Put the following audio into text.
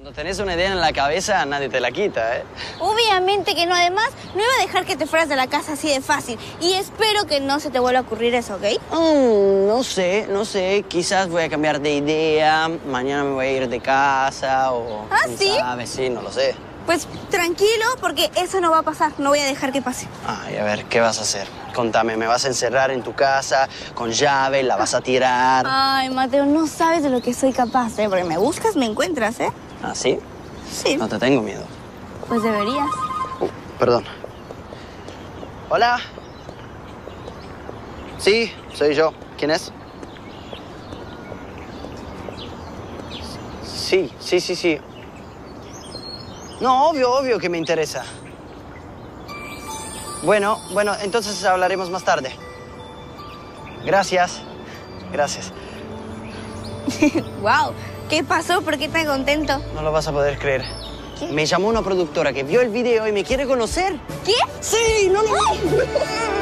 Cuando tenés una idea en la cabeza, nadie te la quita, ¿eh? Obviamente que no, además, no iba a dejar que te fueras de la casa así de fácil. Y espero que no se te vuelva a ocurrir eso, ¿ok? Mm, no sé, no sé. Quizás voy a cambiar de idea. Mañana me voy a ir de casa o... ¿Ah, sí? sabe, sí, no lo sé. Pues tranquilo, porque eso no va a pasar. No voy a dejar que pase. Ay, a ver, ¿qué vas a hacer? Contame, ¿me vas a encerrar en tu casa con llave? ¿La vas a tirar? Ay, Mateo, no sabes de lo que soy capaz, ¿eh? Porque me buscas, me encuentras, ¿eh? ¿Ah, sí? Sí. No te tengo miedo. Pues deberías. Uh, perdón. Hola. Sí, soy yo. ¿Quién es? Sí, sí, sí, sí. No, obvio, obvio que me interesa. Bueno, bueno, entonces hablaremos más tarde. Gracias. Gracias. wow, ¿qué pasó? ¿Por qué tan contento? No lo vas a poder creer. ¿Qué? Me llamó una productora que vio el video y me quiere conocer. ¿Qué? Sí, no lo...